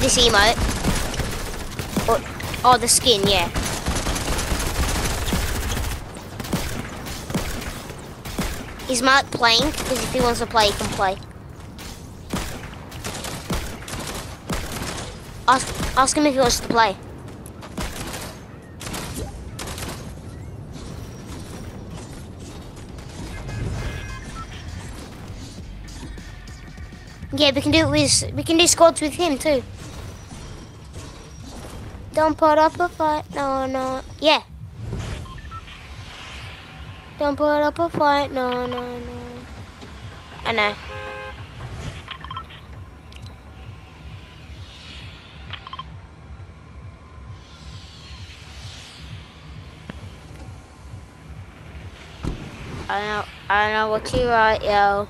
this emote. Or, the skin, yeah. Is Mark playing? Because if he wants to play, he can play. Ask, ask him if he wants to play. Yeah, we can do it with we can do squads with him too. Don't put up a fight, no, no. Yeah. Don't put up a fight, no, no, no. I know. I know, I know what you're right, yo.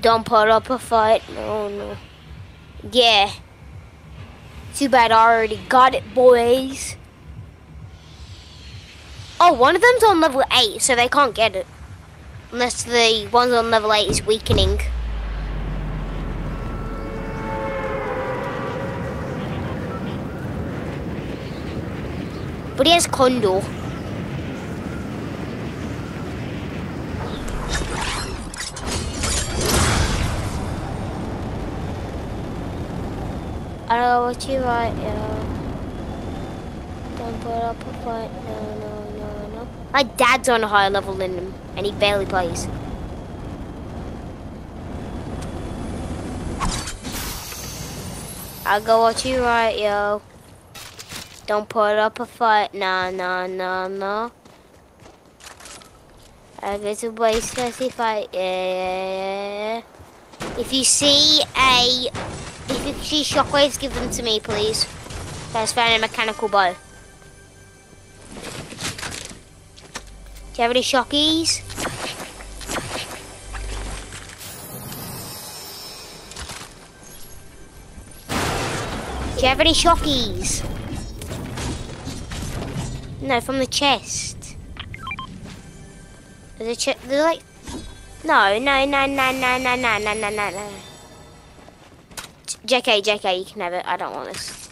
Don't put up a fight, no, no. Yeah. Too bad I already got it, boys. Oh, one of them's on level 8, so they can't get it. Unless the one's on level 8 is weakening. But he has Condor. Know what you write, yo. Don't put up a fight, no, no, no, no. My dad's on a higher level than him, and he barely plays. I go what you write, yo. Don't put up a fight, no, no, no, no. I get to spicy fight, yeah, yeah, yeah. If you see a, if you see shockwaves, give them to me, please. Found a mechanical bow. Do you have any shockies? Do you have any shockies? No, from the chest. There's a chest. There's like. No, no, no, no, no, no, no, no, no, no. JK, JK, you can have it. I don't want this.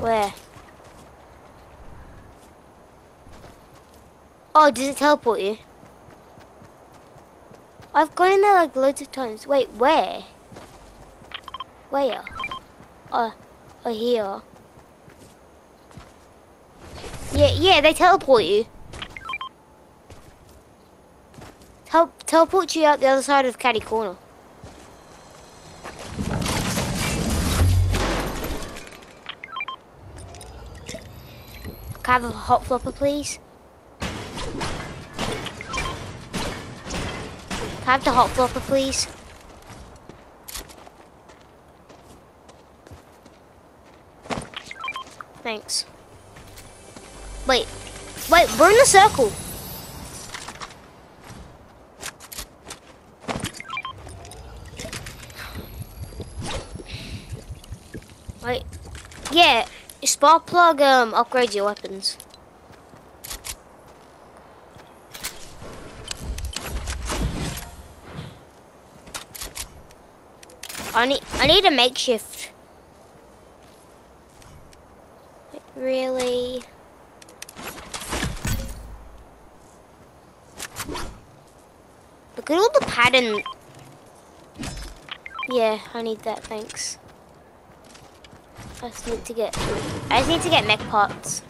Where? Oh, does it teleport you? I've gone in there like loads of times. Wait, where? Where? Oh, oh here. Yeah, yeah, they teleport you. Tel teleport you out the other side of Catty Corner. Can I have a hot flopper, please? Can I have the hot flopper, please? Thanks. Wait. Wait, we're in the circle. Wait. Yeah, spark plug um upgrade your weapons. I need I need a makeshift. Really? Look at all the pattern. Yeah, I need that, thanks. I just need to get I just need to get mech parts.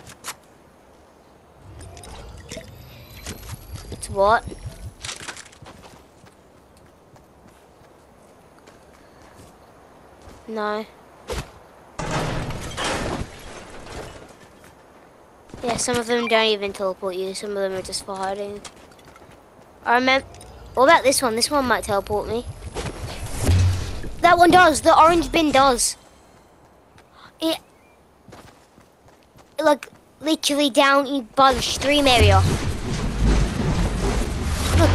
It's what? No. Yeah, some of them don't even teleport you. Some of them are just for hiding. I remember. What about this one? This one might teleport me. That one does. The orange bin does. It. Like, literally down by the stream area. Look.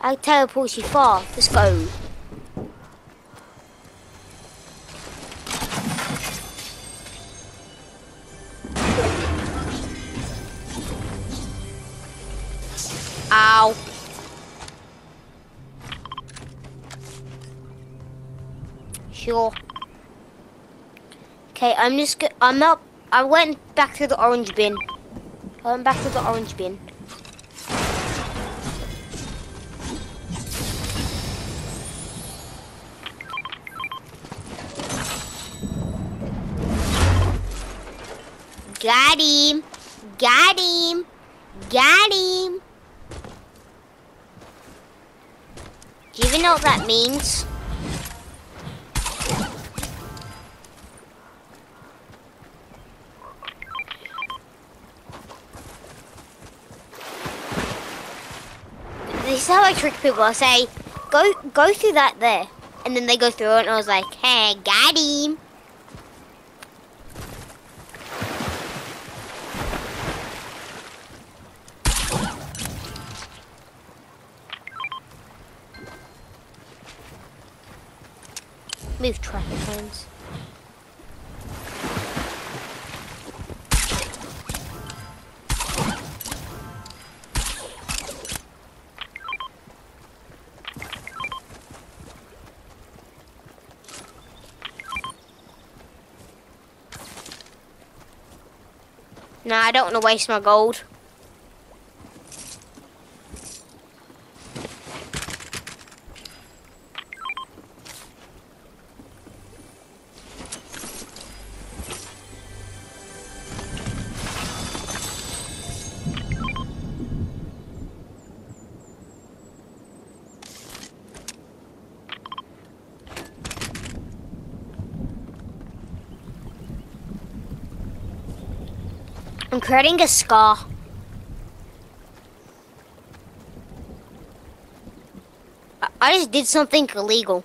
I teleport you far. Let's go. Sure. Okay, I'm just. I'm not. I went back to the orange bin. I went back to the orange bin. Got him. Got him. Got him. Do you even know what that means? This is how I trick people. I say, go go through that there. And then they go through it and I was like, hey, got him. Move traffic cones. Nah, I don't want to waste my gold. I'm creating a scar. I, just did something illegal.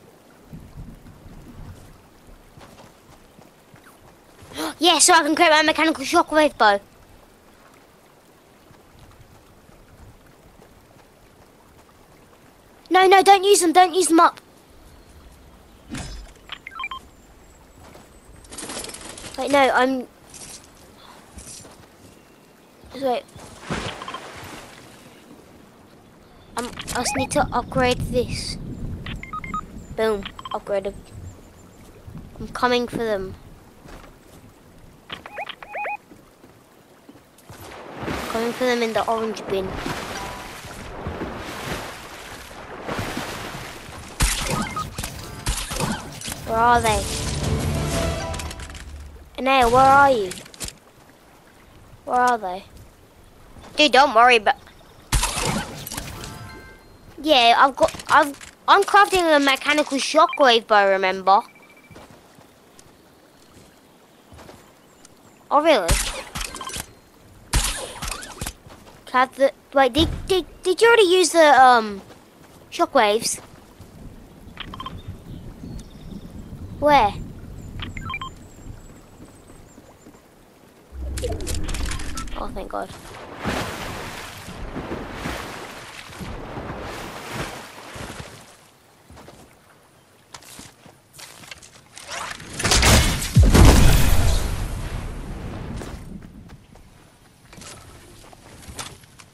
yeah, so I can create my mechanical shockwave bow. No, no, don't use them. Don't use them up. Wait, no, I'm wait. Um, I just need to upgrade this. Boom, upgraded. I'm coming for them. Coming for them in the orange bin. Where are they? Anaya, where are you? Where are they? Dude, don't worry but Yeah, I've got I've I'm crafting a mechanical shockwave bow, remember? Oh really? Have the wait, did did did you already use the um shockwaves? Where? Oh thank god.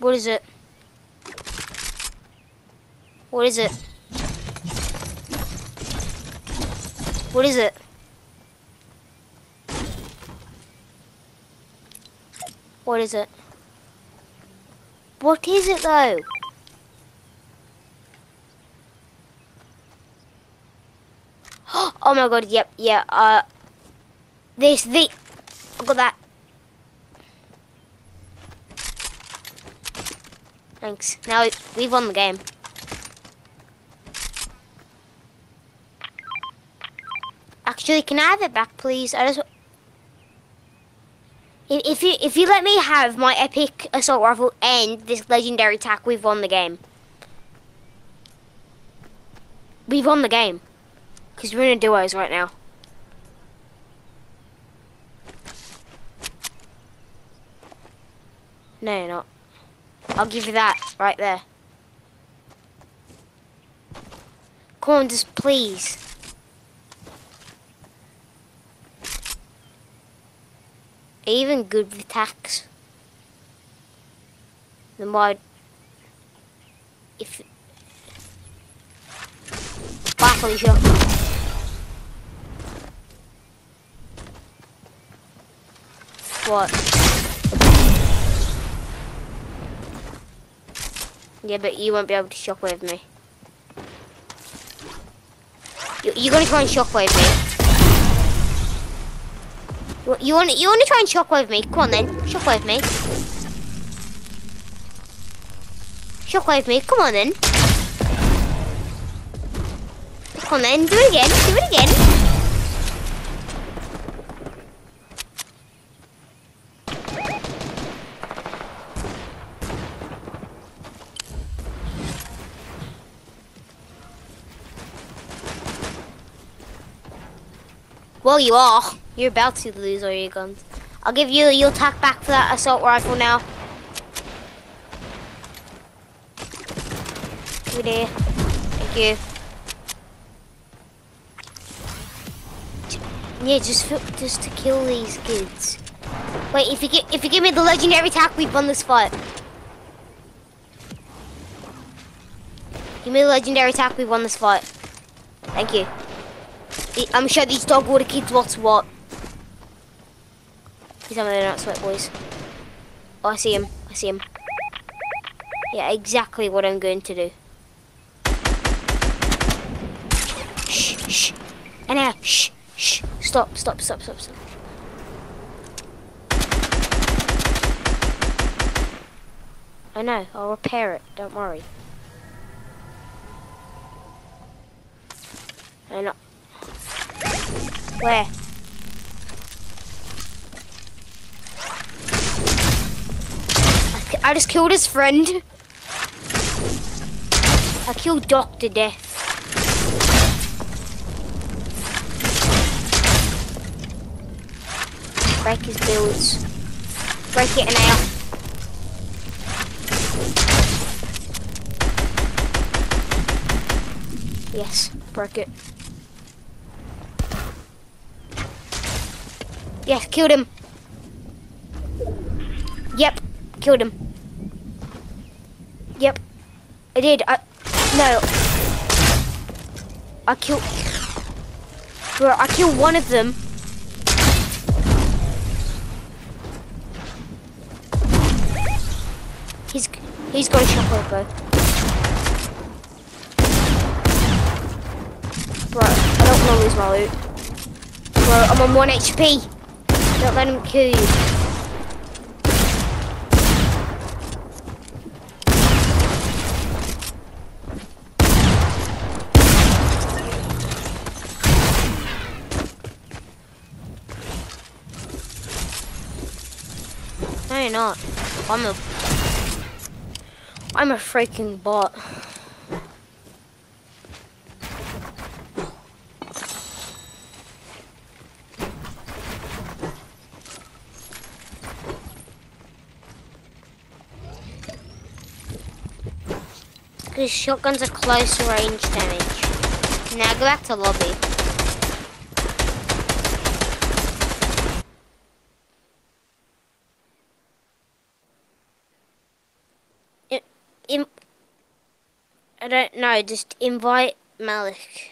What is it? What is it? What is it? What is it? What is it though? Oh my god, yep, yeah, uh, this, the, I got that. Thanks. Now we've won the game. Actually, can I have it back, please? I just. If you if you let me have my epic assault rifle and this legendary attack, we've won the game. We've won the game. Because we're in duos right now. No, you're not. I'll give you that right there. Come on, just please. Are you even good with attacks? The mod. If... What? Yeah, but you won't be able to shockwave me. You, you're gonna try and shockwave me. You, you want you want to try and shockwave me? Come on then, shockwave me. Shockwave me. Come on then. Come on then. Do it again. Do it again. Well, you are. You're about to lose all your guns. I'll give you your attack back for that assault rifle now. Over there. Thank you. Yeah, just just to kill these kids. Wait, if you get if you give me the legendary attack, we've won this fight. Give me the legendary attack, we've won this fight. Thank you. I'm sure these dog water kids what's what. Tell me not sweat boys. Oh, I see him. I see him. Yeah, exactly what I'm going to do. Shh, shh. And now, shh, shh. Stop, stop, stop, stop, stop. I know, I'll repair it, don't worry. I know. Where? I just killed his friend. I killed Dr. death. Break his builds. Break it now. Yes, break it. Yeah, killed him. Yep, killed him. Yep, I did. I no. I killed. Bro, I killed one of them. He's he's got a bro. Bro, I don't want to lose my loot. Bro, I'm on one HP. Don't let him kill you. No, you're not. I'm a... I'm a freaking bot. Because shotguns are close range damage. Now go back to lobby. I don't know, just invite Malik.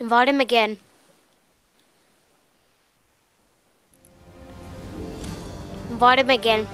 Invite him again. Invite him again.